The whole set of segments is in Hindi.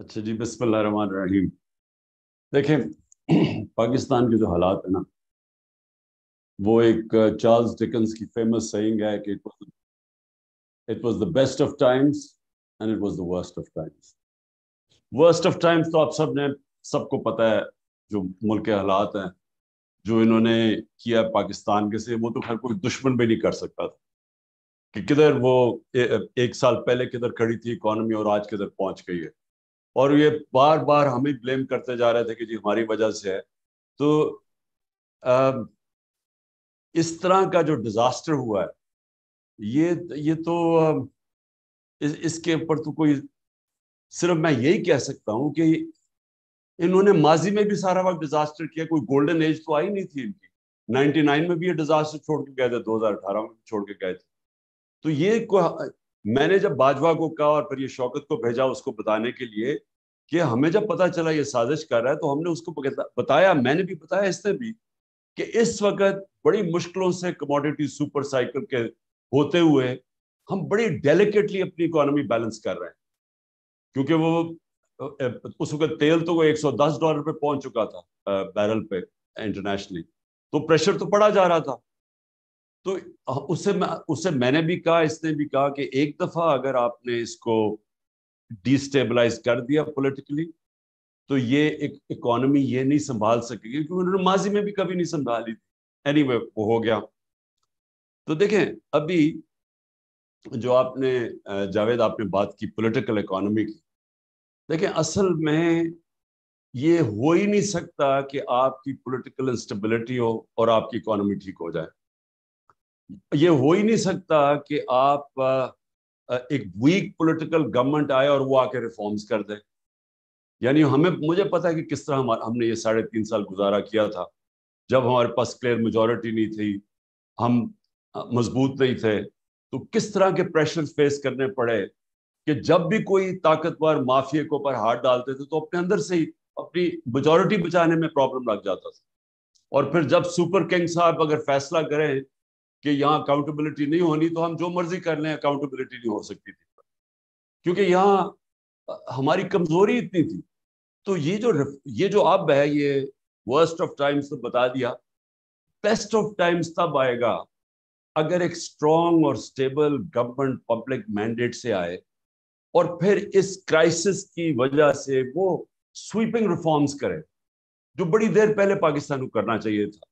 अच्छा जी रहीम देखें पाकिस्तान के जो हालात है ना वो एक चार्ल्स डिकन्स की फ़ेमस सेइंग है कि it was the best of times and it was the worst of times worst of times तो आप सबने सबको पता है जो मुल्क के हालात हैं जो इन्होंने किया पाकिस्तान के से वो तो खैर कोई दुश्मन भी नहीं कर सकता था। कि किधर वो ए, एक साल पहले किधर खड़ी थी इकोनॉमी और आज किधर पहुँच गई है। और ये बार बार हमें ब्लेम करते जा रहे थे कि जी हमारी वजह से है। तो आ, इस तरह का जो डिजास्टर हुआ है ये ये तो इस, इसके ऊपर तो कोई सिर्फ़ मैं यही कह सकता हूँ कि इन्होंने माजी में भी सारा वक्त डिजास्टर किया कोई गोल्डन एज तो आई नहीं थी इनकी। 99 में भी ये डिजास्टर छोड़ के गए थे 2018 में छोड़ के गए थे। तो ये को मैंने जब बाजवा को कहा और फिर ये शौकत को भेजा उसको बताने के लिए कि हमें जब पता चला ये साजिश कर रहा है तो हमने उसको बताया, मैंने भी बताया इसने भी कि इस वक्त बड़ी मुश्किलों से कमोडिटी सुपर साइकिल के होते हुए हम बड़ी डेलिकेटली अपनी इकोनॉमी बैलेंस कर रहे हैं। क्योंकि वो उस वक्त तेल तो वो 110 डॉलर पे पहुँच चुका था बैरल पे इंटरनेशनली तो प्रेशर तो पड़ा जा रहा था। तो उससे उससे मैंने भी कहा, इसने भी कहा कि एक दफ़ा अगर आपने इसको डिस्टेबलाइज कर दिया पॉलिटिकली तो ये एक इकोनॉमी ये नहीं संभाल सकेगी क्योंकि उन्होंने माजी में भी कभी नहीं संभाली थी। एनी anyway, वो हो गया। तो देखें अभी जो आपने जावेद आपने बात की पॉलिटिकल इकोनॉमी की देखें असल में ये हो ही नहीं सकता कि आपकी पॉलिटिकल इंस्टेबिलिटी हो और आपकी इकोनॉमी ठीक हो जाए। ये हो ही नहीं सकता कि आप एक वीक पॉलिटिकल गवर्नमेंट आए और वो आके रिफॉर्म्स कर दे। यानी हमें मुझे पता है कि किस तरह हम, हमने ये साढ़े तीन साल गुजारा किया था। जब हमारे पास क्लियर मेजोरिटी नहीं थी हम मज़बूत नहीं थे तो किस तरह के प्रेशर फेस करने पड़े कि जब भी कोई ताकतवर माफिया के ऊपर हाथ डालते थे तो अपने अंदर से ही अपनी मेजोरिटी बचाने में प्रॉब्लम लग जाता था। और फिर जब सुपर किंग साहब अगर फैसला करें कि यहाँ अकाउंटेबिलिटी नहीं होनी तो हम जो मर्ज़ी कर लें अकाउंटेबिलिटी नहीं हो सकती थी। क्योंकि यहाँ हमारी कमज़ोरी इतनी थी। तो ये जो ये जो अब है, ये वर्स्ट ऑफ़ टाइम्स तो बता दिया। बेस्ट ऑफ़ टाइम्स तब आएगा, अगर एक स्ट्रॉन्ग और स्टेबल गवर्नमेंट पब्लिक मैंडेट से आए, और फिर इस क्राइसिस की वजह से वो स्वीपिंग रिफॉर्म्स करे, जो बड़ी देर पहले पाकिस्तान को करना चाहिए था।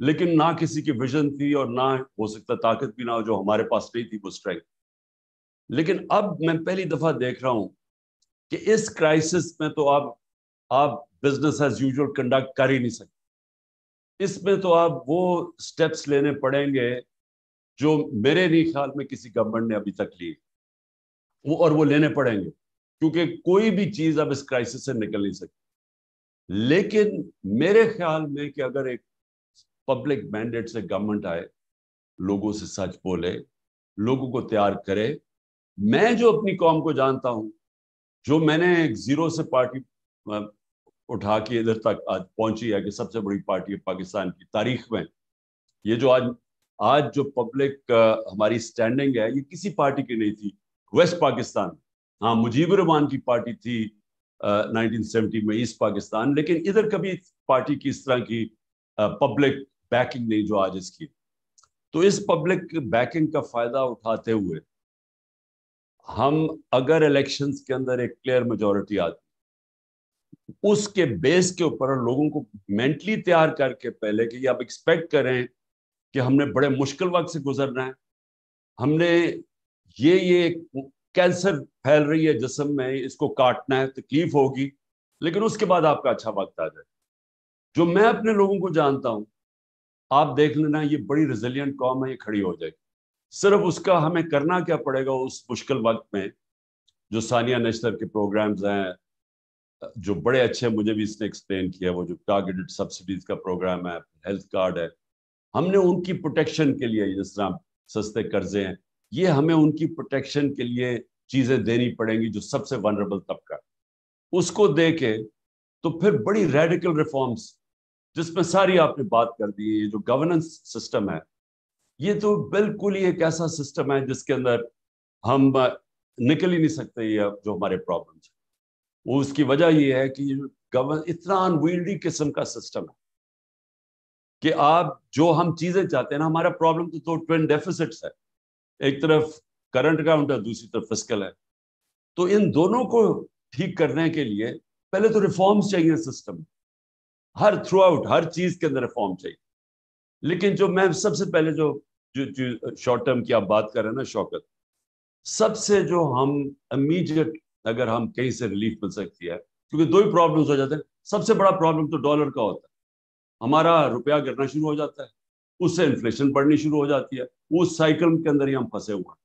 लेकिन ना किसी की विजन थी और ना हो सकता ताकत भी ना हो जो हमारे पास नहीं थी वो स्ट्रेंथ लेकिन अब मैं पहली दफ़ा देख रहा हूँ कि इस क्राइसिस में तो आप आप बिज़नेस एज यूजुअल कंडक्ट कर ही नहीं सकते। इसमें तो आप वो स्टेप्स लेने पड़ेंगे जो मेरे नहीं ख्याल में किसी गवर्नमेंट ने अभी तक लिए। वो और वो लेने पड़ेंगे, क्योंकि कोई भी चीज़ अब इस क्राइसिस से निकल नहीं सकती। लेकिन मेरे ख्याल में कि अगर एक पब्लिक मैंडेट से गवर्नमेंट आए, लोगों से सच बोले, लोगों को तैयार करे। मैं जो अपनी कौम को जानता हूँ, जो मैंने एक ज़ीरो से पार्टी उठा के इधर तक आज पहुँची है कि सबसे बड़ी पार्टी है पाकिस्तान की तारीख में। ये जो आज आज जो पब्लिक हमारी स्टैंडिंग है, ये किसी पार्टी की नहीं थी वेस्ट पाकिस्तान हाँ मुजीबर रहमान की पार्टी थी नाइनटीन सेवेंटी में ईस्ट पाकिस्तान लेकिन इधर कभी पार्टी की इस तरह की पब्लिक बैकिंग नहीं जो आज इसकी। तो इस पब्लिक बैकिंग का फ़ायदा उठाते हुए हम अगर इलेक्शंस के अंदर एक क्लियर मेजोरिटी आती उसके बेस के ऊपर लोगों को मेंटली तैयार करके पहले कि आप एक्सपेक्ट करें कि हमने बड़े मुश्किल वक्त से गुजरना है। हमने ये ये कैंसर फैल रही है जिसम में इसको काटना है, तकलीफ़ होगी, लेकिन उसके बाद आपका अच्छा वक्त आ जाए। जो मैं अपने लोगों को जानता हूँ आप देख लेना, ये बड़ी रिजिलियंट कॉम है, ये खड़ी हो जाएगी। सिर्फ़ उसका हमें करना क्या पड़ेगा उस मुश्किल वक्त में? जो सानिया नेशनल के प्रोग्राम्स हैं, जो बड़े अच्छे, मुझे भी इसने एक्सप्लेन किया, वो जो टारगेटेड सब्सिडीज का प्रोग्राम है हेल्थ कार्ड है। हमने उनकी प्रोटेक्शन के लिए जिस तरह सस्ते कर्जे हैं, ये हमें उनकी प्रोटेक्शन के लिए चीज़ें देनी पड़ेंगी जो सबसे वनरेबल तबका उसको दे के तो फिर बड़ी रेडिकल रिफॉर्म्स जिसमें सारी आपने बात कर दी ये जो गवर्नेंस सिस्टम है ये तो बिल्कुल ही एक ऐसा सिस्टम है जिसके अंदर हम निकल ही नहीं सकते ये जो हमारे प्रॉब्लम्स वो उसकी वजह ये है कि गवर्न इतना अनवील्डी किस्म का सिस्टम है कि आप जो हम चीज़ें चाहते हैं ना हमारा प्रॉब्लम तो, तो ट्वेंट डेफिसिट्स है। एक तरफ़ करंट अकाउंट है दूसरी तरफ़ फ़िज़िकल है। तो इन दोनों को ठीक करने के लिए पहले तो रिफॉर्म्स चाहिए सिस्टम हर थ्रू आउट हर चीज़ के अंदर रिफॉर्म चाहिए। लेकिन जो मैं सबसे पहले जो जो, जो शॉर्ट टर्म की आप बात कर रहे हैं ना शौकत सबसे जो हम इमीडिएट अगर हम कहीं से रिलीफ मिल सकती है क्योंकि दो ही प्रॉब्लम्स हो जाते हैं। सबसे बड़ा प्रॉब्लम तो डॉलर का होता है। हमारा रुपया गिरना शुरू हो जाता है उससे इन्फ्लेशन बढ़नी शुरू हो जाती है उस साइकिल के अंदर ही हम फंसे हुए हैं।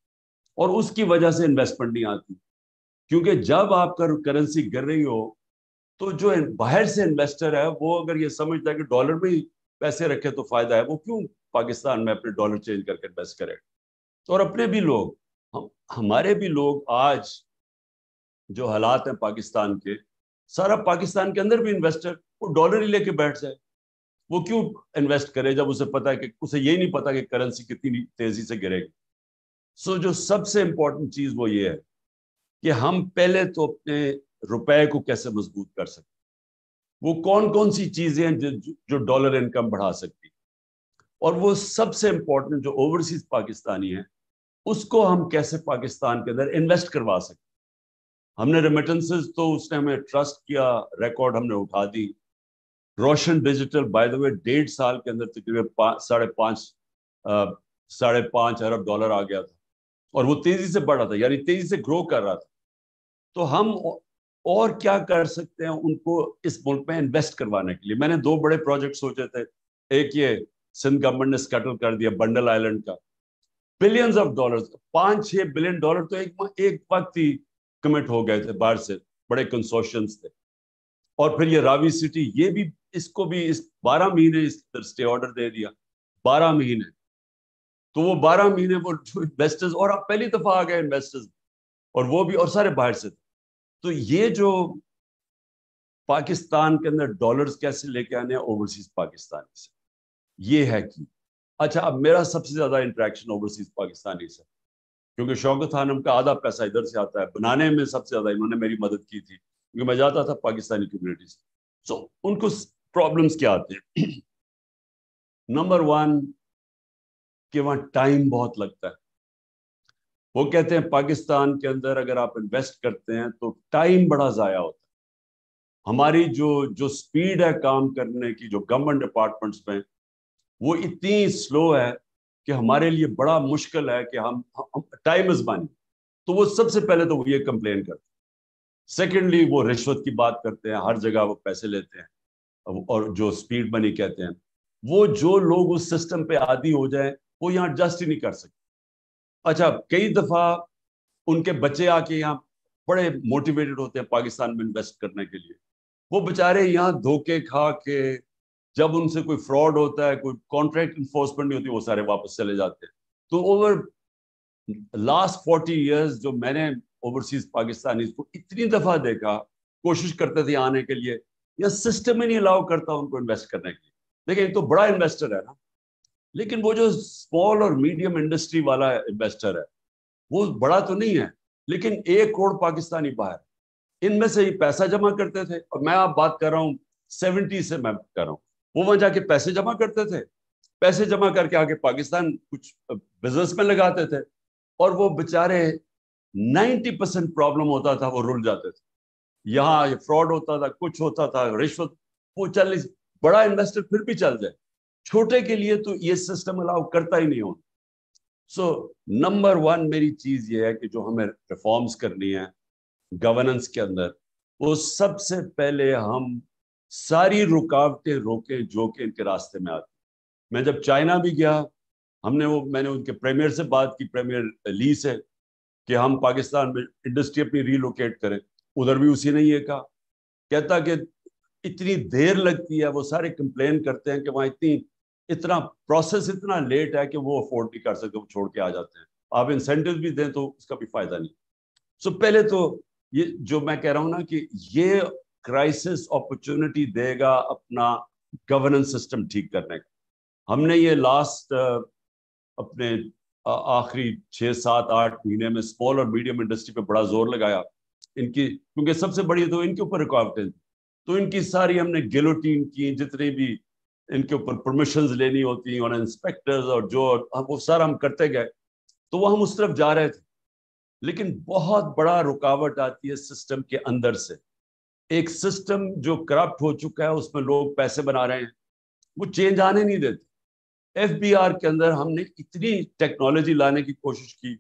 और उसकी वजह से इन्वेस्टमेंट नहीं आती। क्योंकि जब आपका करेंसी गिर रही हो तो जो बाहर से इन्वेस्टर है वो अगर ये समझता है कि डॉलर में ही पैसे रखे तो फ़ायदा है वो क्यों पाकिस्तान में अपने डॉलर चेंज करके इन्वेस्ट करे? तो और अपने भी लोग हम हमारे भी लोग आज जो हालात हैं पाकिस्तान के सारा पाकिस्तान के अंदर भी इन्वेस्टर वो डॉलर ही लेके बैठ जाए। वो क्यों इन्वेस्ट करे जब उसे पता है कि उसे ये नहीं पता कि करेंसी कितनी तेज़ी से गिरेगी? सो so, जो सबसे इंपॉर्टेंट चीज़ वो ये है कि हम पहले तो अपने रुपए को कैसे मज़बूत कर सकते? वो कौन कौन सी चीज़ें हैं जो, जो डॉलर इनकम बढ़ा सकती? और वो सबसे इंपॉर्टेंट जो ओवरसीज पाकिस्तानी है उसको हम कैसे पाकिस्तान के अंदर इन्वेस्ट करवा सकते? हमने रेमिटेंसेस तो उसने हमें ट्रस्ट किया रिकॉर्ड हमने उठा दी। Roshan digital by the way डेढ़ साल के अंदर तकरीबन साढ़े पाँच साढ़े पाँच अरब डॉलर आ गया था। और वो तेज़ी से बढ़ रहा था यानी तेज़ी से ग्रो कर रहा था। तो हम और क्या कर सकते हैं उनको इस मुल्क में इन्वेस्ट करवाने के लिए? मैंने दो बड़े प्रोजेक्ट सोचे थे। एक ये सिंध गवर्नमेंट ने स्कटल कर दिया बंडल आइलैंड का। बिलियंस ऑफ़ डॉलर्स पाँच छह बिलियन डॉलर तो एक एक वक्त ही कमिट हो गए थे बाहर से। बड़े कंसोर्शियंस थे। और फिर ये रावी सिटी ये भी इसको भी इस बारह महीने इस स्टे ऑर्डर दे दिया। बारह महीने। तो वो बारह महीने वो इन्वेस्टर्स और अब पहली दफ़ा आ गए इन्वेस्टर्स और वो भी, और सारे बाहर से थे। तो ये जो पाकिस्तान के अंदर डॉलर्स कैसे लेके आने हैं ओवरसीज पाकिस्तानी से? ये है कि अच्छा अब मेरा सबसे ज़्यादा इंट्रैक्शन ओवरसीज पाकिस्तानी से क्योंकि शौकत खानम का आधा पैसा इधर से आता है बनाने में सबसे ज़्यादा इन्होंने मेरी मदद की थी क्योंकि मैं जाता था पाकिस्तानी कम्युनिटीज सो। So, उनको प्रॉब्लम्स क्या आते हैं? नंबर वन कि वहाँ टाइम बहुत लगता है। वो कहते हैं पाकिस्तान के अंदर अगर आप इन्वेस्ट करते हैं तो टाइम बड़ा ज़ाया होता है। हमारी जो जो स्पीड है काम करने की जो गवर्नमेंट डिपार्टमेंट्स में वो इतनी स्लो है कि हमारे लिए बड़ा मुश्किल है कि हम, टाइम इज़ मनी तो वो सबसे पहले तो ये कंप्लेन करते हैं। सेकेंडली वो रिश्वत की बात करते हैं हर जगह वो पैसे लेते हैं और जो स्पीड मनी कहते हैं वो जो लोग उस सिस्टम पे आदि हो जाए वो यहाँ एडजस्ट ही नहीं कर सकते। अच्छा कई दफ़ा उनके बच्चे आके यहाँ बड़े मोटिवेटेड होते हैं पाकिस्तान में इन्वेस्ट करने के लिए। वो बेचारे यहाँ धोखे खा के जब उनसे कोई फ्रॉड होता है, कोई कॉन्ट्रैक्ट इन्फोर्समेंट नहीं होती, वो सारे वापस चले जाते हैं। तो ओवर लास्ट फोर्टी इयर्स जो मैंने ओवरसीज पाकिस्तानी को इतनी दफ़ा देखा, कोशिश करते थे आने के लिए, या सिस्टम ही नहीं अलाउ करता उनको इन्वेस्ट करने के लिए। लेकिन तो बड़ा इन्वेस्टर है ना लेकिन वो जो स्मॉल और मीडियम इंडस्ट्री वाला इन्वेस्टर है, वो बड़ा तो नहीं है, लेकिन एक करोड़ पाकिस्तानी बाहर इनमें से ही पैसा जमा करते थे। और मैं आप बात कर रहा हूँ सेवेंटी से मैं कर रहा हूँ, वो वहाँ जाके पैसे जमा करते थे। पैसे जमा करके आके पाकिस्तान कुछ बिज़नेस में लगाते थे। और वो बेचारे 90 परसेंट प्रॉब्लम होता था, वो रुल जाते थे। यहाँ फ्रॉड होता था, कुछ होता था, रिश्वत, वो चल बड़ा इन्वेस्टर फिर भी चल जाए। छोटे के लिए तो ये सिस्टम अलाउ करता ही नहीं हो सो नंबर वन मेरी चीज़ ये है कि जो हमें रिफॉर्म्स करनी है गवर्नेंस के अंदर, वो सबसे पहले हम सारी रुकावटें रोके, जो के इनके रास्ते में आती मैं जब चाइना भी गया, हमने वो, मैंने उनके प्रीमियर से बात की प्रीमियर ली से, कि हम पाकिस्तान में इंडस्ट्री अपनी रीलोकेट करें। उधर भी उसी ने ये कहा। कहता कि इतनी देर लगती है, वो सारे कंप्लेन करते हैं कि वहाँ इतनी इतना प्रोसेस इतना लेट है कि वो अफोर्ड नहीं कर सकते वो छोड़ के आ जाते हैं। आप इंसेंटिव भी दें तो उसका भी फ़ायदा नहीं। सो so, पहले तो ये जो मैं कह रहा हूँ ना कि ये क्राइसिस अपॉर्चुनिटी देगा अपना गवर्नेंस सिस्टम ठीक करने का। हमने ये लास्ट अपने आखिरी छः सात आठ महीने में स्मॉल और मीडियम इंडस्ट्री पे बड़ा ज़ोर लगाया। इनकी क्योंकि सबसे बड़ी तो इनके ऊपर रुकावटें तो इनकी सारी हमने गिलोटीन की जितनी भी इनके ऊपर परमिशन लेनी होती हैं और इंस्पेक्टर्स और जो वो सारा हम करते गए तो वो हम उस तरफ़ जा रहे थे। लेकिन बहुत बड़ा रुकावट आती है सिस्टम के अंदर से। एक सिस्टम जो करप्ट हो चुका है, उसमें लोग पैसे बना रहे हैं, वो चेंज आने नहीं देते। एफबीआर के अंदर हमने इतनी टेक्नोलॉजी लाने की कोशिश की।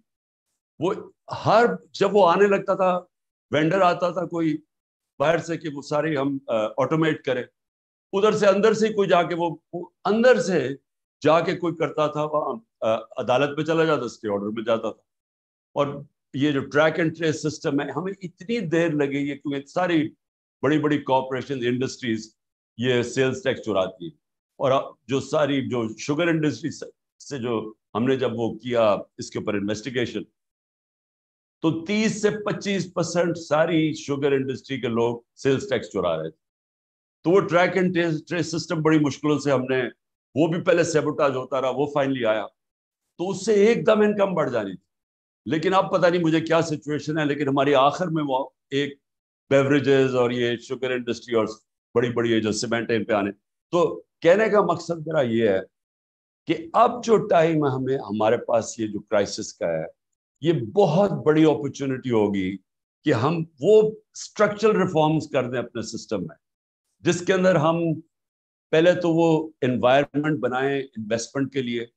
वो हर जब वो आने लगता था वेंडर आता था कोई, बाहर से कि वो सारे हम ऑटोमेट करें। उधर से अंदर से कोई जाके वो, अंदर से जाके कोई करता था वहाँ अदालत में चला जाता स्टे ऑर्डर में जाता था। और ये जो ट्रैक एंड ट्रेस सिस्टम है हमें इतनी देर लगी है क्योंकि सारी बड़ी बड़ी कॉरपोरेशन इंडस्ट्रीज़ ये सेल्स टैक्स चुराती है। और जो सारी जो शुगर इंडस्ट्री से जो हमने जब वो किया इसके ऊपर इन्वेस्टिगेशन तो 30 से 25 परसेंट सारी शुगर इंडस्ट्री के लोग सेल्स टैक्स चुरा रहे थे। तो वो ट्रैक एंड ट्रेस सिस्टम बड़ी मुश्किलों से हमने, वो भी पहले सेबोटाज होता रहा, वो फाइनली आया। तो उससे एकदम इनकम बढ़ जानी थी। लेकिन अब पता नहीं मुझे क्या सिचुएशन है, लेकिन हमारी आखिर में वो एक बेवरेजेस और ये शुगर इंडस्ट्री और बड़ी बड़ी जो सीमेंट पे आने। तो कहने का मकसद मेरा ये है कि अब जो टाइम है हमें, हमारे पास ये जो क्राइसिस का है, ये बहुत बड़ी अपॉर्चुनिटी होगी कि हम वो स्ट्रक्चरल रिफॉर्म्स कर दें अपने सिस्टम में। जिसके अंदर हम पहले तो वो एनवायरनमेंट बनाएँ इन्वेस्टमेंट के लिए,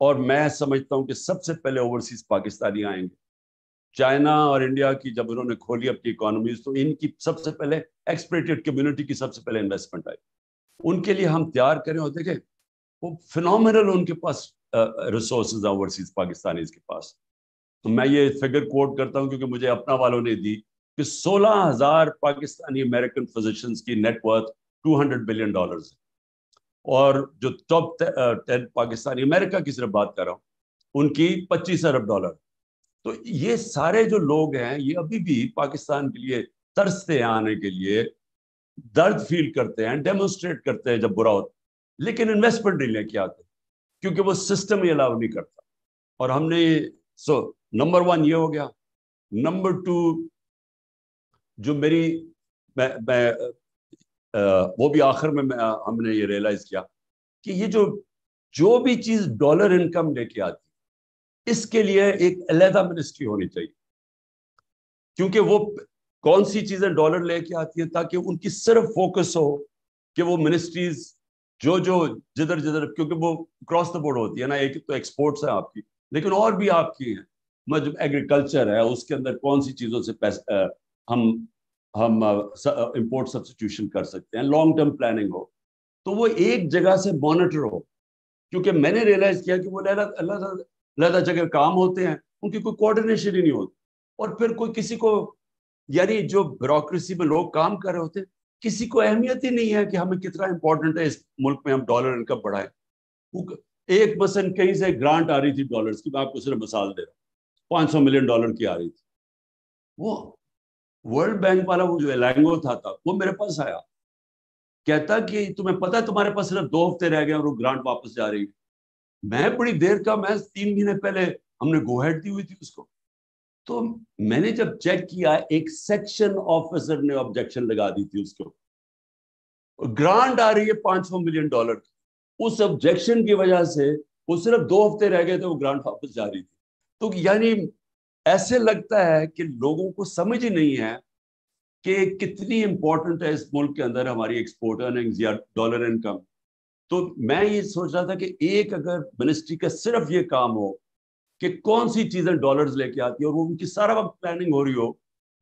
और मैं समझता हूँ कि सबसे पहले ओवरसीज पाकिस्तानी आएँगे। चाइना और इंडिया की जब उन्होंने खोली अपनी इकोनॉमीज तो इनकी सबसे पहले एक्सप्रेटेड कम्युनिटी की सबसे पहले इन्वेस्टमेंट आई। उनके लिए हम तैयार करें और देखें, वो फिनोमिनल उनके पास रिसोर्सेज ओवरसीज पाकिस्तानी के पास। तो मैं ये फिगर कोट करता हूँ, क्योंकि मुझे अपना वालों ने दी। कि सोलह हज़ार पाकिस्तानी अमेरिकन फिजिशियंस की नेटवर्थ 200 बिलियन डॉलर्स है। और जो टॉप टेन पाकिस्तानी अमेरिका की सिर्फ़ बात कर रहा हूँ, उनकी 25 अरब डॉलर तो ये सारे जो लोग हैं, ये अभी भी पाकिस्तान के लिए तरसते हैं आने के लिए, दर्द फील करते हैं डेमोन्स्ट्रेट करते हैं जब बुरा होता लेकिन इन्वेस्टमेंट नहीं लेके आते, क्योंकि वो सिस्टम ही अलाउ नहीं करता। और हमने सो नंबर वन ये हो गया। नंबर टू जो मेरी मैं मैं आ, वो भी आखिर में मैं, हमने ये रियलाइज़ किया कि ये जो जो भी चीज़ डॉलर इनकम लेके आती इसके लिए एक अलहदा मिनिस्ट्री होनी चाहिए। क्योंकि वो कौन सी चीज़ें डॉलर लेके आती है ताकि उनकी सिर्फ़ फोकस हो कि वो मिनिस्ट्रीज जो जो जिधर जिधर क्योंकि वो क्रॉस द बोर्ड होती है ना एक तो एक्सपोर्ट्स है आपकी लेकिन और भी आपकी हैं। मतलब एग्रीकल्चर है उसके अंदर कौन सी चीज़ों से पैसे हम हम इंपोर्ट सब्सिट्यूशन कर सकते हैं लॉन्ग टर्म प्लानिंग हो। तो वो एक जगह से मॉनिटर हो, क्योंकि मैंने रियलाइज़ किया कि वो अलग जगह काम होते हैं, उनकी कोई कोऑर्डिनेशन ही नहीं होती। और फिर कोई किसी को, यानी जो ब्यूरोक्रेसी में लोग काम कर रहे होते हैं, किसी को अहमियत ही नहीं है कि हमें कितना इंपॉर्टेंट है इस मुल्क में हम डॉलर इनकम बढ़ाएँ। एक मसन कहीं से ग्रांट आ रही थी डॉलर्स की, मैं आपको सिर्फ़ मिसाल दे रहा हूँ, पाँच सौ मिलियन डॉलर की आ रही थी। वो वर्ल्ड बैंक वाला वो जो एलैंगो था, था वो मेरे पास आया। कहता कि तुम्हें पता है तुम्हारे पास सिर्फ़ दो हफ़्ते रह गए और वो ग्रांट वापस जा रही मैं बड़ी देर का मैं तीन महीने पहले हमने गोहेड दी हुई थी उसको। तो मैंने जब चेक किया एक सेक्शन ऑफिसर ने ऑब्जेक्शन लगा दी थी उसको। ग्रांट आ रही है पाँच सौ मिलियन डॉलर की। उस ऑब्जेक्शन की वजह से वो सिर्फ़ दो हफ़्ते रह गए थे वो ग्रांट वापस जा रही थी। तो यानी ऐसे लगता है कि लोगों को समझ ही नहीं है कि कितनी इंपॉर्टेंट है इस मुल्क के अंदर हमारी एक्सपोर्ट अर्निंग्स या डॉलर इनकम तो मैं ये सोच रहा था कि एक अगर मिनिस्ट्री का सिर्फ़ ये काम हो कि कौन सी चीज़ें डॉलर्स लेके आती है और वो उनकी सारा वक्त प्लानिंग हो रही हो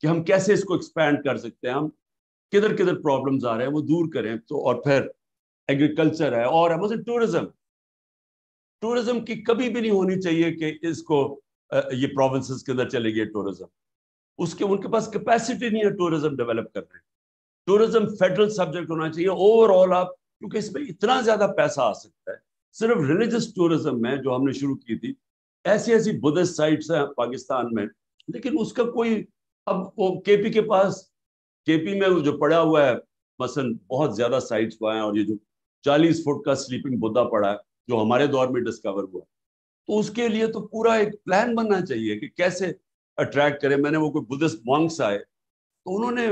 कि हम कैसे इसको एक्सपैंड कर सकते हैं, हम किधर किधर प्रॉब्लम्स आ रहे हैं, वो दूर करें। तो और फिर एग्रीकल्चर है और टूरिज़्म टूरिज़्म की कभी भी नहीं होनी चाहिए कि इसको ये प्रोविंसेस के अंदर चले गए टूरिज़्म उसके, उनके पास कैपेसिटी नहीं है टूरिज़्म डेवलप करने. टूरिज़्म फेडरल सब्जेक्ट होना चाहिए. ओवरऑल आप, क्योंकि इसमें इतना ज़्यादा पैसा आ सकता है, सिर्फ़ रिलीजियस टूरिज़्म में जो हमने शुरू की थी ऐसी ऐसी बुद्धिस्ट साइट्स हैं पाकिस्तान में, लेकिन उसका कोई, अब वो केपी के पास केपी में जो पड़ा हुआ है मसन बहुत ज़्यादा साइट्स हुआ है और ये जो चालीस फुट का स्लीपिंग बुद्धा पड़ा है, जो हमारे दौर में डिस्कवर हुआ तो उसके लिए तो पूरा एक प्लान बनना चाहिए कि कैसे अट्रैक्ट करें। मैंने वो कोई बुद्धिस्ट मॉन्क्स आए तो उन्होंने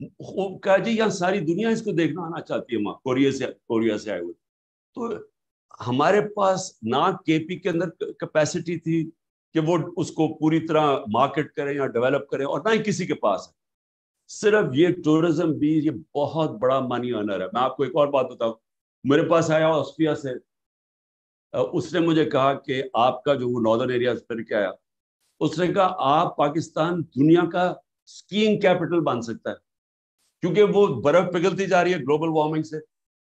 कहा, जी, यहाँ सारी दुनिया इसको देखना आना चाहती है वहाँ कोरिया से कोरिया से आए हुए। तो हमारे पास ना केपी के अंदर कैपेसिटी थी कि वो उसको पूरी तरह मार्केट करें या डेवलप करें, और ना ही किसी के पास। है सिर्फ़ ये टूरिज़्म भी, ये बहुत बड़ा मनी अर्नर है। मैं आपको एक और बात बताऊँ। मेरे पास आया ऑस्ट्रिया से। उसने मुझे कहा कि आपका जो वो नॉर्दर्न एरिया के आया उसने कहा आप पाकिस्तान दुनिया का स्कीइंग कैपिटल बन सकता है क्योंकि वो बर्फ़ पिघलती जा रही है ग्लोबल वार्मिंग से।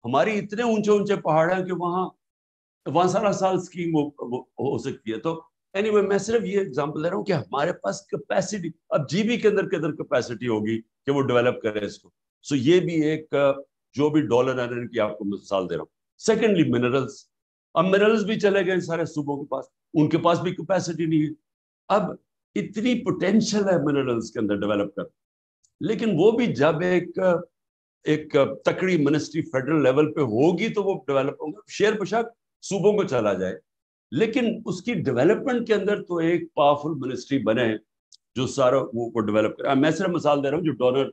हमारी इतने ऊँचे ऊँचे पहाड़ हैं कि वहाँ वहाँ सारा साल स्कीइंग हो, हो सकती है। तो एनी anyway, मैं सिर्फ़ ये एग्ज़ाम्पल दे रहा हूँ कि हमारे पास कैपेसिटी अब जीबी के अंदर के अंदर कैपेसिटी होगी कि वो डेवलप करे इसको। सो ये भी एक जो भी डॉलर अर्निंग की आपको मिसाल दे रहा हूँ। सेकेंडली मिनरल्स अब मिनरल्स भी चले गए सारे सूबों के पास। उनके पास भी कैपेसिटी नहीं है। अब इतनी पोटेंशियल है मिनरल्स के अंदर डेवलप कर लेकिन वो भी जब एक एक तकड़ी मिनिस्ट्री फेडरल लेवल पे होगी तो वो डेवलप होगा। शेयर पोशाक सूबों को चला जाए। लेकिन उसकी डेवलपमेंट के अंदर तो एक पावरफुल मिनिस्ट्री बने जो सारा वो को डेवलप करे। मैं सिर्फ़ मिसाल दे रहा हूँ जो डॉलर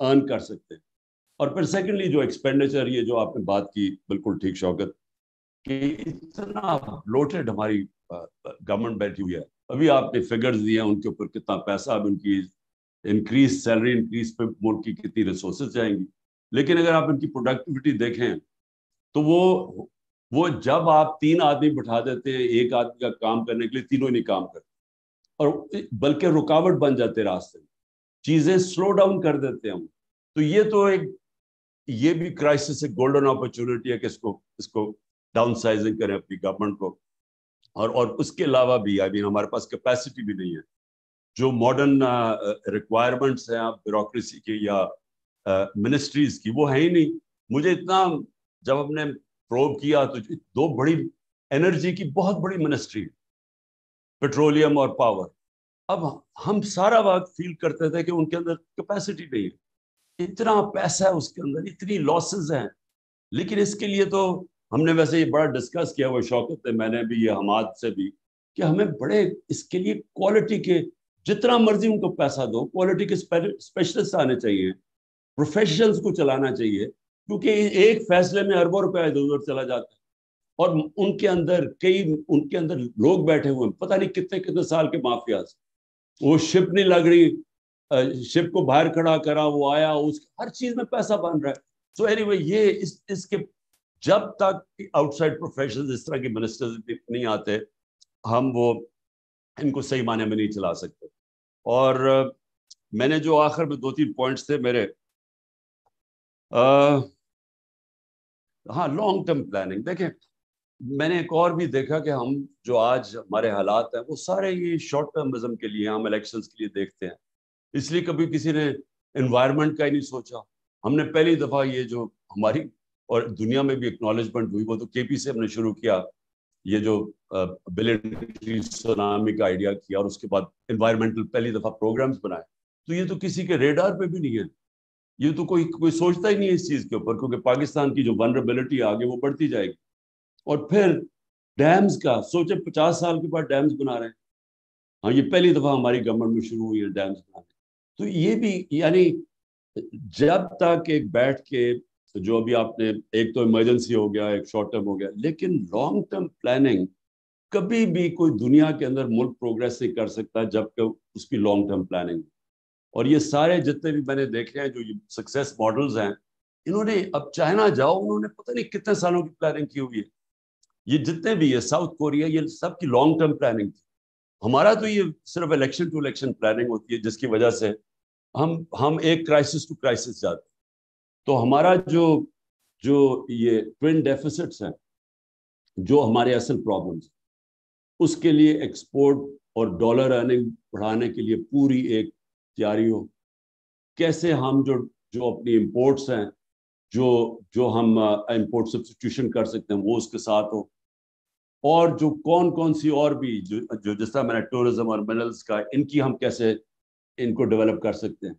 अर्न कर सकते हैं। और फिर सेकेंडली जो एक्सपेंडिचर ये जो आपने बात की, बिल्कुल ठीक शौकत। कि इतना ब्लोटेड हमारी गवर्नमेंट बैठी हुई है। अभी आपने फिगर्स दिए उनके ऊपर कितना पैसा अब उनकी इंक्रीज सैलरी इंक्रीज पे मुल्क की कितनी रिसोर्सेज जाएँगी। लेकिन अगर आप इनकी प्रोडक्टिविटी देखें तो वो वो जब आप तीन आदमी बैठा देते हैं, एक आदमी का काम करने के लिए तीनों ही काम करते। और बल्कि रुकावट बन जाते रास्ते में। चीज़ें स्लो डाउन कर देते हैं तो ये तो एक, ये भी क्राइसिस एक गोल्डन अपॉर्चुनिटी है कि इसको इसको डाउन साइजिंग करें अपनी गवर्नमेंट को। और और उसके अलावा भी आई मीन हमारे पास कैपेसिटी भी नहीं है। जो मॉडर्न रिक्वायरमेंट्स हैं आप ब्यूरोक्रेसी की या मिनिस्ट्रीज की, वो है ही नहीं। मुझे इतना, जब हमने प्रोब किया तो दो बड़ी एनर्जी की बहुत बड़ी मिनिस्ट्री पेट्रोलियम और पावर अब हम सारा वक्त फील करते थे कि उनके अंदर कैपेसिटी नहीं है। इतना पैसा है उसके अंदर, इतनी लॉसेस हैं। लेकिन इसके लिए तो हमने वैसे ये बड़ा डिस्कस किया वो शौकत है मैंने भी ये हमाद से भी कि हमें बड़े इसके लिए क्वालिटी के जितना मर्ज़ी उनको पैसा दो क्वालिटी के स्पेशलिस्ट आने चाहिए प्रोफेशनल्स को चलाना चाहिए क्योंकि एक फैसले में अरबों रुपया इधर उधर चला जाता है। और उनके अंदर कई उनके अंदर लोग बैठे हुए हैं पता नहीं कितने कितने साल के माफियाज वो शिप नहीं लग रही शिप को बाहर खड़ा करा वो आया उस हर चीज़ में पैसा बन रहा है। सो so एनी anyway, ये इस इसके जब तक आउटसाइड प्रोफेशन इस तरह के मिनिस्टर्स नहीं आते हम वो इनको सही माने में नहीं चला सकते। और मैंने जो आखिर में दो तीन पॉइंट्स थे मेरे आ, हाँ लॉन्ग टर्म प्लानिंग देखें मैंने एक और भी देखा कि हम जो आज हमारे हालात हैं वो सारे ये शॉर्ट टर्मिज्म के लिए हम इलेक्शंस के लिए देखते हैं। इसलिए कभी किसी ने इन्वायरमेंट का ही नहीं सोचा। हमने पहली दफ़ा ये जो हमारी और दुनिया में भी एक्नॉलेजमेंट हुई वो तो केपी से हमने शुरू किया, ये जो बिलियन सुनामी का आइडिया किया और उसके बाद इन्वायरमेंटल पहली दफ़ा प्रोग्राम्स बनाए। तो ये तो किसी के रेडार पे भी नहीं है। ये तो कोई कोई सोचता ही नहीं है इस चीज़ के ऊपर, क्योंकि पाकिस्तान की जो वनरेबिलिटी आगे वो बढ़ती जाएगी। और फिर डैम्स का, सोचे पचास साल के बाद डैम्स बना रहे हैं। हाँ ये पहली दफ़ा हमारी गवर्नमेंट में शुरू हुई है डैम्स बनाने। तो ये भी, यानी जब तक एक बैठ के जो अभी आपने, एक तो इमरजेंसी हो गया, एक शॉर्ट टर्म हो गया, लेकिन लॉन्ग टर्म प्लानिंग कभी भी कोई दुनिया के अंदर मुल्क प्रोग्रेस नहीं कर सकता जब उसकी लॉन्ग टर्म प्लानिंग और ये सारे जितने भी मैंने देखे हैं, जो ये सक्सेस मॉडल्स हैं, इन्होंने, अब चाइना जाओ, उन्होंने पता नहीं कितने सालों की प्लानिंग की हुई है। ये जितने भी है साउथ कोरिया ये सब की लॉन्ग टर्म प्लानिंग थी। हमारा तो ये सिर्फ़ इलेक्शन टू इलेक्शन प्लानिंग होती है, जिसकी वजह से हम हम एक क्राइसिस टू क्राइसिस जाते तो हमारा जो जो ये ट्विन डेफिसिट्स हैं, जो हमारे असल प्रॉब्लम्स उसके लिए एक्सपोर्ट और डॉलर अर्निंग बढ़ाने के लिए पूरी एक तैयारी हो। कैसे हम जो जो अपनी इम्पोर्ट्स हैं, जो जो हम इम्पोर्ट सब्सटीट्यूशन कर सकते हैं, वो उसके साथ हो। और जो कौन कौन सी और भी जो जो जिस तरह मैंने टूरिज़्म और मिनरल्स का, इनकी हम कैसे, इनको डेवलप कर सकते हैं।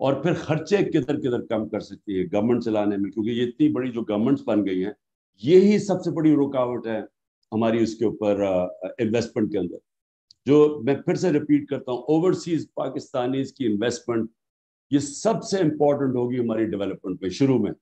और फिर खर्चे किधर किधर कम कर सकती है गवर्नमेंट चलाने में? क्योंकि ये इतनी बड़ी जो गवर्नमेंट्स बन गई हैं यही सबसे बड़ी रुकावट है हमारी उसके ऊपर इन्वेस्टमेंट के अंदर। जो मैं फिर से रिपीट करता हूँ ओवरसीज पाकिस्तानी की इन्वेस्टमेंट ये सबसे इंपॉर्टेंट होगी हमारी डेवलपमेंट में, शुरू में।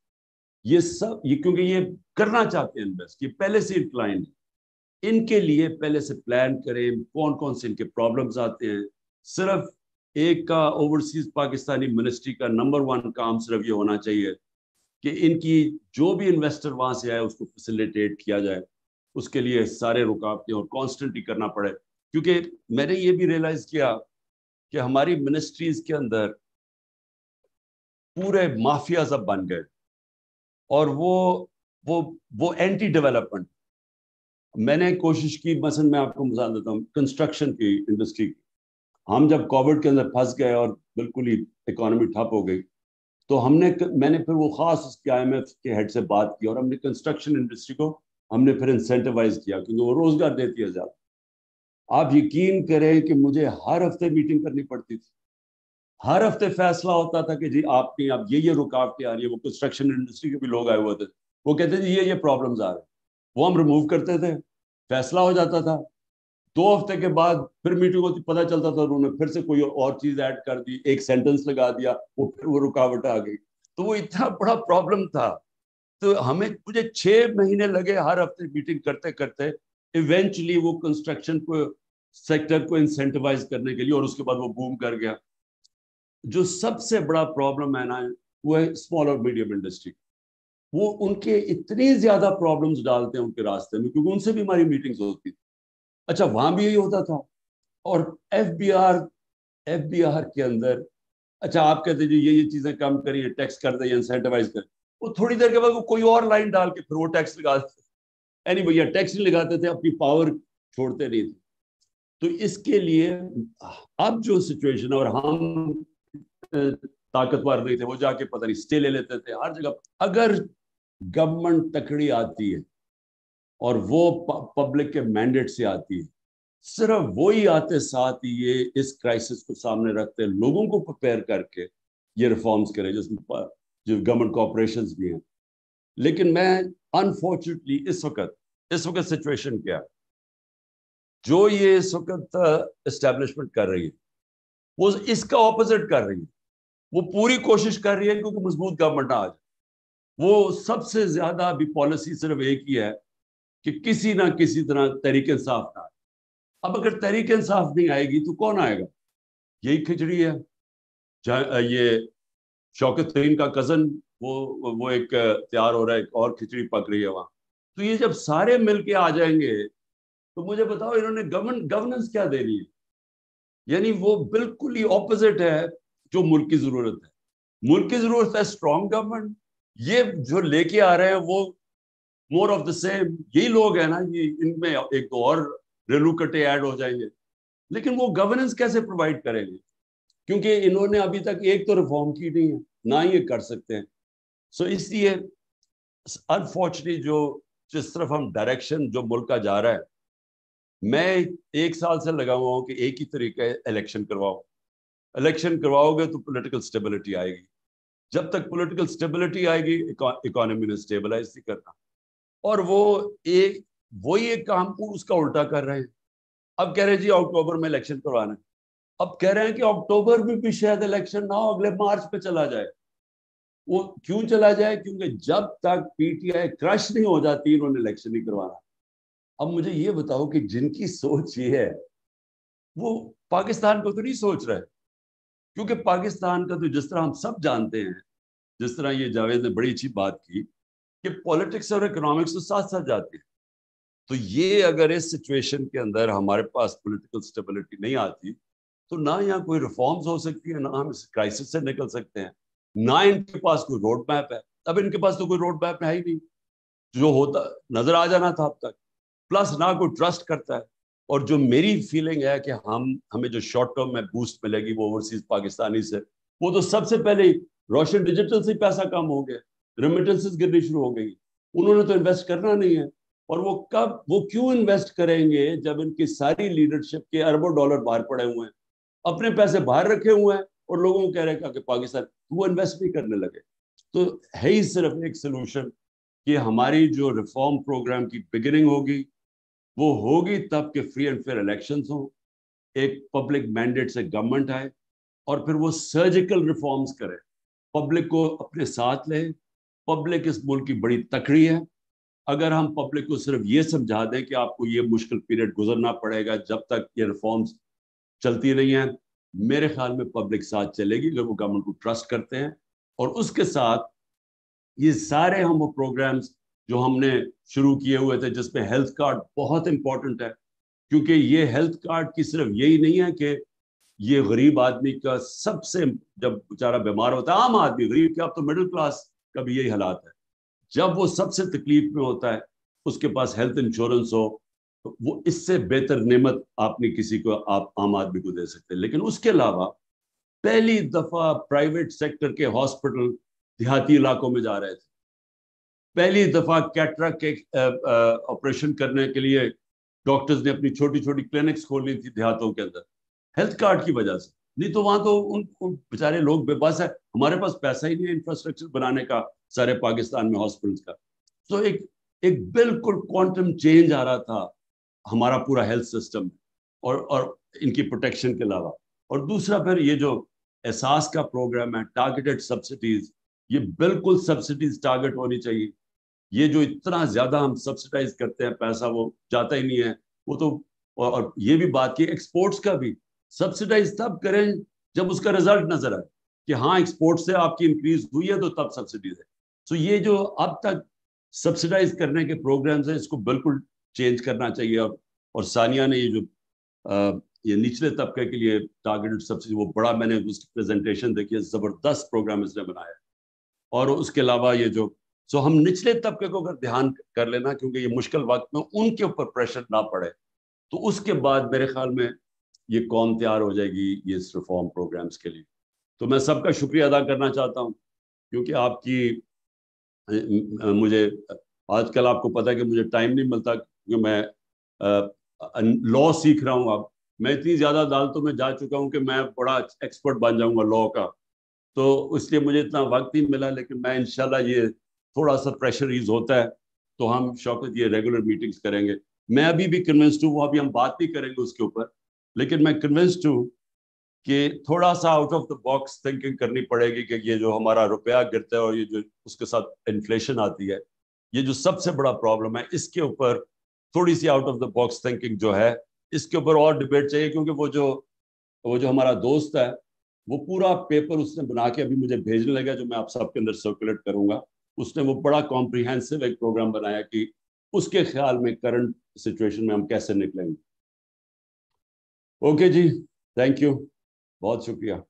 ये सब, ये क्योंकि ये करना चाहते हैं इन्वेस्ट ये पहले से इंक्लाइन है। इनके लिए पहले से प्लान करें कौन कौन से इनके प्रॉब्लम्स आते हैं। सिर्फ़ एक का ओवरसीज पाकिस्तानी मिनिस्ट्री का नंबर वन काम सिर्फ़ ये होना चाहिए कि इनकी जो भी इन्वेस्टर वहाँ से आए, उसको फैसिलिटेट किया जाए। उसके लिए सारे रुकावटें और कॉन्स्टेंटली करना पड़े। क्योंकि मैंने ये भी रियलाइज़ किया कि हमारी मिनिस्ट्रीज के अंदर पूरे माफिया सब बन गए। और वो वो वो एंटी डेवलपमेंट मैंने कोशिश की, मसन मैं आपको मिसाल देता हूँ कंस्ट्रक्शन की इंडस्ट्री की। हम जब कोविड के अंदर फंस गए और बिल्कुल ही इकोनॉमी ठप हो गई तो हमने मैंने फिर वो खास उसके आई के हेड से बात की और हमने कंस्ट्रक्शन इंडस्ट्री को हमने फिर इंसेंटिवाइज किया, क्योंकि वो रोज़गार देती है ज़्यादा। आप यकीन करें कि मुझे हर हफ़्ते मीटिंग करनी पड़ती थी। हर हफ़्ते फैसला होता था कि जी, आपकी आप ये ये रुकावटें आ रही है, वो कंस्ट्रक्शन इंडस्ट्री के भी लोग आए हुए थे। वो कहते थे ये ये प्रॉब्लम्स आ रहे वो हम रिमूव करते थे। फैसला हो जाता था। दो हफ़्ते के बाद फिर मीटिंग होती, पता चलता था उन्होंने फिर से कोई और चीज़ ऐड कर दी, एक सेंटेंस लगा दिया, वो फिर वो रुकावट आ गई। तो वो इतना बड़ा प्रॉब्लम था। तो हमें मुझे छह महीने लगे हर हफ़्ते मीटिंग करते करते इवेंचुअली वो कंस्ट्रक्शन को सेक्टर को इंसेंटिवाइज करने के लिए और उसके बाद वो बूम कर गया। जो सबसे बड़ा प्रॉब्लम है ना, वो है स्मॉल और मीडियम इंडस्ट्री वो उनके इतनी ज़्यादा प्रॉब्लम्स डालते हैं उनके रास्ते में, क्योंकि उनसे भी हमारी मीटिंग्स होती थी। अच्छा वहाँ भी यही होता था? और F B R F B R के अंदर अच्छा आप कहते जी, ये ये चीज़ें कम करिए टैक्स कर दें इंसेंटिवाइज कर। वो थोड़ी देर के बाद वो कोई और लाइन डाल के फिर वो टैक्स लगा देते एनी भैया टैक्स नहीं लगाते थे, अपनी पावर छोड़ते नहीं थे। तो इसके लिए अब जो सिचुएशन और हम ताकतवर नहीं थे, वो जाके पता नहीं स्टे ले लेते थे। हर जगह, अगर गवर्नमेंट तकड़ी आती है और वो पब्लिक के मैंडेट से आती है। सिर्फ़ वो ही आते साथ ये इस क्राइसिस को सामने रखते हैं, लोगों को प्रिपेयर करके ये रिफॉर्म्स करें, जिसमें जो गवर्नमेंट कॉपरेशन भी हैं। लेकिन मैं अनफॉर्चुनेटली इस वक्त इस वक्त सिचुएशन क्या जो ये इस वक्त इस्टेब्लिशमेंट कर रही है, वो इसका ऑपोजिट कर रही है। वो पूरी कोशिश कर रही है क्योंकि मज़बूत गवर्नमेंट आ जाए। वो सबसे ज़्यादा अभी पॉलिसी सिर्फ़ एक ही है कि किसी ना किसी तरह तहरीक इंसाफ ना आए। अब अगर तहरीक इंसाफ नहीं आएगी तो कौन आएगा? यही खिचड़ी है। ये शौकत तरीन का कज़न, वो वो एक तैयार हो रहा है और खिचड़ी पक रही है वहाँ। तो ये जब सारे मिलके आ जाएँगे तो मुझे बताओ इन्होंने गवर्न गवर्नेंस क्या दे रही है? यानी वो बिल्कुल ही ऑपोजिट है जो मुल्क की ज़रूरत है। मुल्क की ज़रूरत है स्ट्रॉन्ग गवर्नमेंट ये जो लेके आ रहे हैं, वो मोर ऑफ़ द सेम यही लोग हैं ना, ये इनमें एक दो और रेलू कटे ऐड हो जाएँगे। लेकिन वो गवर्नेंस कैसे प्रोवाइड करेंगे? क्योंकि इन्होंने अभी तक एक तो रिफॉर्म की नहीं है, ना ये कर सकते हैं। सो so इसलिए अनफॉर्चुनेट जो, जिस तरफ़ हम डायरेक्शन जो मुल्क का जा रहा है, मैं एक साल से लगा हुआ हूँ कि एक ही तरीका है इलेक्शन करवाओ। इलेक्शन करवाओगे तो पॉलिटिकल स्टेबिलिटी आएगी। जब तक पॉलिटिकल स्टेबिलिटी आएगी इकोनॉमी ने स्टेबलाइज नहीं करना। और वो एक वही एक काम उसका उल्टा कर रहे हैं। अब कह रहे हैं, जी, अक्टूबर में इलेक्शन करवाना है। अब कह रहे हैं कि अक्टूबर में भी शायद इलेक्शन ना हो, अगले मार्च पे चला जाए। वो क्यों चला जाए? क्योंकि जब तक पीटीआई क्रश नहीं हो जाती, इन्होंने इलेक्शन नहीं करवाना। अब मुझे ये बताओ कि जिनकी सोच ये है, वो पाकिस्तान को तो नहीं सोच रहे। क्योंकि पाकिस्तान का तो जिस तरह हम सब जानते हैं, जिस तरह ये जावेद ने बड़ी अच्छी बात की कि पॉलिटिक्स और इकोनॉमिक्स तो साथ साथ जाते हैं। तो ये अगर इस सिचुएशन के अंदर हमारे पास पॉलिटिकल स्टेबिलिटी नहीं आती तो ना यहाँ कोई रिफॉर्म्स हो सकती है, ना हम इस क्राइसिस से निकल सकते हैं। ना इनके पास कोई रोड मैप है। अब इनके पास तो कोई रोड मैप है ही नहीं। जो होता, नज़र आ जाना था अब तक। प्लस ना कोई ट्रस्ट करता है। और जो मेरी फीलिंग है कि हम, हमें जो शॉर्ट टर्म में बूस्ट मिलेगी वो ओवरसीज पाकिस्तानी से, वो तो सबसे पहले रोशन डिजिटल से पैसा कम हो गया। रेमिटेंसेस गिरनी शुरू हो गई। उन्होंने तो इन्वेस्ट करना नहीं है। और वो कब, वो क्यों इन्वेस्ट करेंगे जब इनकी सारी लीडरशिप के अरबों डॉलर बाहर पड़े हुए हैं? अपने पैसे बाहर रखे हुए हैं और लोगों को कह रहे हैं कि पाकिस्तान, वो इन्वेस्ट नहीं करने लगे। तो है ही सिर्फ़ एक सोल्यूशन कि हमारी जो रिफॉर्म प्रोग्राम की बिगिनिंग होगी, वो होगी तब के फ्री एंड फेयर इलेक्शंस हो। एक पब्लिक मैंडेट से गवर्नमेंट आए और फिर वो सर्जिकल रिफॉर्म्स करे। पब्लिक को अपने साथ ले पब्लिक इस मुल्क की बड़ी तकड़ी है। अगर हम पब्लिक को सिर्फ़ ये समझा दें कि आपको ये मुश्किल पीरियड गुजरना पड़ेगा, जब तक ये रिफॉर्म्स चलती रही हैं, मेरे ख्याल में पब्लिक साथ चलेगी अगर वो गवर्नमेंट को ट्रस्ट करते हैं। और उसके साथ ये सारे हम वो प्रोग्राम्स जो हमने शुरू किए हुए थे जिसमें हेल्थ कार्ड बहुत इंपॉर्टेंट है, क्योंकि ये हेल्थ कार्ड की सिर्फ़ यही नहीं है कि ये गरीब आदमी का सबसे जब बेचारा बीमार होता है, आम आदमी, गरीब क्या अब तो मिडिल क्लास का भी यही हालात है। जब वो सबसे तकलीफ़ में होता है, उसके पास हेल्थ इंश्योरेंस हो तो वो इससे बेहतर नेमत आपने किसी को आप आम आदमी को दे सकते हैं। लेकिन उसके अलावा, पहली दफ़ा प्राइवेट सेक्टर के हॉस्पिटल देहाती इलाकों में जा रहे थे। पहली दफ़ा कैटरा के ऑपरेशन करने के लिए डॉक्टर्स ने अपनी छोटी छोटी क्लिनिक्स खोल ली थी देहातों के अंदर। हेल्थ कार्ड की वजह से। नहीं तो वहाँ तो उन, बेचारे लोग बेबस है। हमारे पास पैसा ही नहीं है इंफ्रास्ट्रक्चर बनाने का सारे पाकिस्तान में हॉस्पिटल्स का। तो एक एक बिल्कुल क्वांटम चेंज आ रहा था हमारा पूरा हेल्थ सिस्टम और और इनकी प्रोटेक्शन के अलावा। और दूसरा फिर ये जो एहसास का प्रोग्राम है टारगेटेड सब्सिडीज ये बिल्कुल सब्सिडीज टारगेट होनी चाहिए। ये जो इतना ज़्यादा हम सब्सिडाइज करते हैं पैसा वो जाता ही नहीं है। वो तो और ये भी बात की एक्सपोर्ट्स का भी सब्सिडाइज तब करें जब उसका रिज़ल्ट नज़र आए कि हाँ एक्सपोर्ट से आपकी इंक्रीज हुई है तो तब सब्सिडीज है। तो ये जो अब तक सब्सिडाइज करने के प्रोग्राम्स हैं इसको बिल्कुल चेंज करना चाहिए और और सानिया ने ये जो आ, ये निचले तबके के लिए टारगेटेड सब्सिडी वो बड़ा मैंने उसकी प्रेजेंटेशन देखी है ज़बरदस्त प्रोग्राम इसने बनाया। और उसके अलावा ये जो सो हम निचले तबके को अगर ध्यान कर लेना क्योंकि ये मुश्किल वक्त में उनके ऊपर प्रेशर ना पड़े तो उसके बाद मेरे ख्याल में ये कौम तैयार हो जाएगी ये इस रिफॉर्म प्रोग्राम्स के लिए? तो मैं सबका शुक्रिया अदा करना चाहता हूँ, क्योंकि आपकी मुझे, आजकल आपको पता है कि मुझे टाइम नहीं मिलता, क्योंकि मैं लॉ सीख रहा हूँ अब। मैं इतनी ज़्यादा अदालतों में जा चुका हूँ कि मैं बड़ा एक्सपर्ट बन जाऊँगा लॉ का। तो इसलिए मुझे इतना वक्त नहीं मिला, लेकिन मैं इनशाला ये थोड़ा सा प्रेशर ईज होता है तो हम शौकत ये रेगुलर मीटिंग्स करेंगे। मैं अभी भी कन्विंस्ड हूँ, वो अभी हम बात नहीं करेंगे उसके ऊपर लेकिन मैं कन्विंस्ड हूँ कि थोड़ा सा out of the box thinking करनी पड़ेगी कि ये जो हमारा रुपया गिरता है और ये जो उसके साथ इन्फ्लेशन आती है, ये जो सबसे बड़ा प्रॉब्लम है, इसके ऊपर थोड़ी सी out of the box thinking जो है, इसके ऊपर और डिबेट चाहिए क्योंकि वो जो वो जो हमारा दोस्त है, वो पूरा पेपर उसने बना के अभी मुझे भेजने लगा जो मैं आप सबके अंदर सर्कुलेट करूँगा। उसने वो बड़ा कॉम्प्रिहेंसिव एक प्रोग्राम बनाया कि उसके ख्याल में करंट सिचुएशन में हम कैसे निकलेंगे। ओके जी थैंक यू बहुत शुक्रिया।